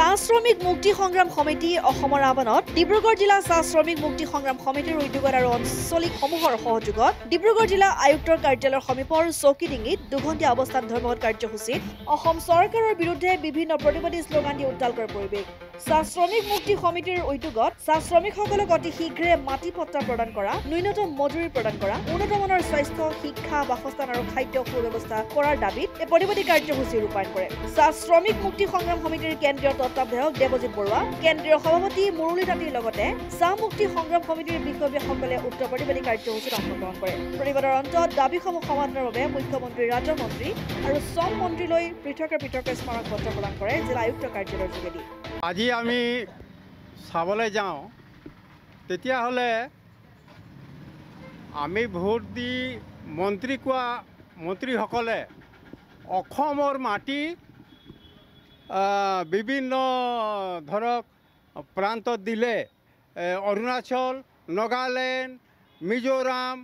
চাহ শ্ৰমিক মুক্তি সংগ্ৰাম সমিতি অসমৰ আহ্বানত ডিব্ৰুগড় জিলা চাহ শ্ৰমিক মুক্তি সংগ্ৰাম সমিতিৰ উদ্যোগত আৰু আঞ্চলিক সমূহৰ সহযোগত ডিব্ৰুগড় জিলা আয়ুক্তৰ কাৰ্যালয়ৰ সমীপৰ চৌকিডিঙিত দুঘণ্টীয়া অৱস্থান ধৰ্মঘট কাৰ্যসূচীত অসম চৰকাৰৰ বিৰুদ্ধে বিভিন্ন প্ৰতিবাদী শ্লোগান দি উত্তাল কৰা পৰিৱেশ। চাহ শ্ৰমিক মুক্তি সমিতিৰ উদ্যোগত চাহ শ্ৰমিকসকলক অতি শীঘ্ৰে মাটি পট্টা প্ৰদান কৰা ন্যূনতম মজুৰি প্ৰদান কৰা উন্নত মানৰ স্বাস্থ্য শিক্ষা বাসস্থান আৰু খাদ্য সুব্যৱস্থা কৰাৰ দাবীত এই প্ৰতিবাদী কাৰ্যসূচী ৰূপায়ণ কৰে। চাহ শ্ৰমিক মুক্তি সংগ্ৰাম সমিতিৰ কেন্দ্ৰীয় তত্ত্বাৱধায়ক দেৱজিৎ বৰুৱা কেন্দ্ৰীয় সভাপতি মুৰলী তাঁতীৰ লগতে চাহ মুক্তি সংগ্ৰাম সমিতিৰ বিষয়ববীয়াসকলে উক্ত প্ৰতিবাদী কাৰ্যসূচীত অংশগ্ৰহণ কৰে। প্ৰতিবাদৰ অন্তত দাবীসমূহ সমাধানৰ বাবে মুখ্যমন্ত্ৰী ৰাজ্য মন্ত্ৰী আৰু শ্ৰম মন্ত্ৰীলৈ পৃথকে পৃথকে স্মাৰক পত্ৰ প্ৰদান কৰে জিলা আয়ুক্ত কাৰ্যালয়ৰ যোগেদি। আজি আমি চাবলৈ যাওঁ তেতিয়াহ'লে আমি ভোট দি মন্ত্ৰী কোৱা মন্ত্ৰীসকলে অসমৰ মাটি বিভিন্ন ধৰক প্ৰান্তত দিলে অৰুণাচল নাগালেণ্ড মিজোৰাম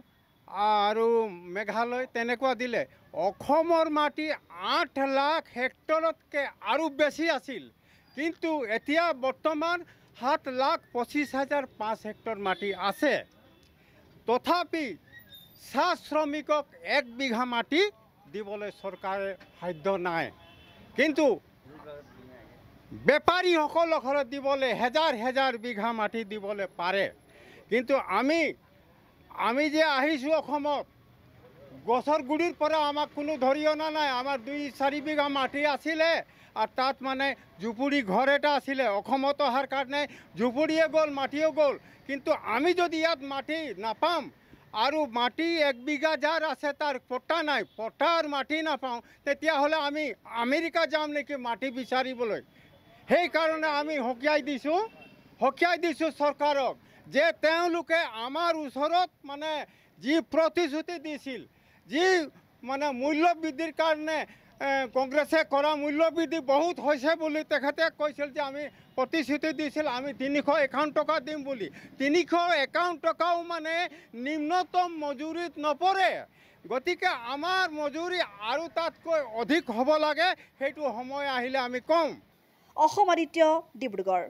আৰু মেঘালয় তেনেকুৱা দিলে। অসমৰ মাটি আঠ লাখ হেক্টৰতকৈ আৰু বেছি আছিল। কিন্তু এতিয়া বৰ্তমান সাত লাখ পঁচিছ হাজাৰ পাঁচ হেক্টৰ মাটি আছে। তথাপি চাহ শ্ৰমিকক এক বিঘা মাটি দিবলৈ চৰকাৰে সাধ্য নাই। কিন্তু বেপাৰীসকলক ঘৰত দিবলৈ হেজাৰ হেজাৰ বিঘা মাটি দিবলৈ পাৰে। কিন্তু আমি আমি যে আহিছোঁ অসমত গছৰ গুৰিৰ পৰা আমাক কোনো ধৰি অনা নাই। আমাৰ দুই চাৰি বিঘা মাটি আছিলে আৰু তাত মানে জুপুৰি ঘৰ এটা আছিলে। অসমত অহাৰ কাৰণে জুপুৰিয়ে গ'ল মাটিও গ'ল। কিন্তু আমি যদি ইয়াত মাটি নাপাম আৰু মাটি এক বিঘা যাৰ আছে তাৰ পট্টা নাই পট্টাৰ মাটি নাপাওঁ তেতিয়াহ'লে আমি আমেৰিকা যাম নেকি মাটি বিচাৰিবলৈ? সেইকাৰণে আমি সকীয়াই দিছোঁ সকীয়াই দিছোঁ চৰকাৰক যে তেওঁলোকে আমাৰ ওচৰত মানে যি প্ৰতিশ্ৰুতি দিছিল যি মানে মূল্য বৃদ্ধিৰ কাৰণে কংগ্ৰেছে কৰা মূল্য বৃদ্ধি বহুত হৈছে বুলি তেখেতে কৈছিল যে আমি প্ৰতিশ্ৰুতি দিছিল আমি তিনিশ একাৱন্ন টকা দিম বুলি। তিনিশ একাৱন্ন টকাও মানে নিম্নতম মজুৰিত নপৰে। গতিকে আমাৰ মজুৰি আৰু তাতকৈ অধিক হ'ব লাগে সেইটো সময় আহিলে আমি কম। অসম আদিত্য ডিব্ৰুগড়।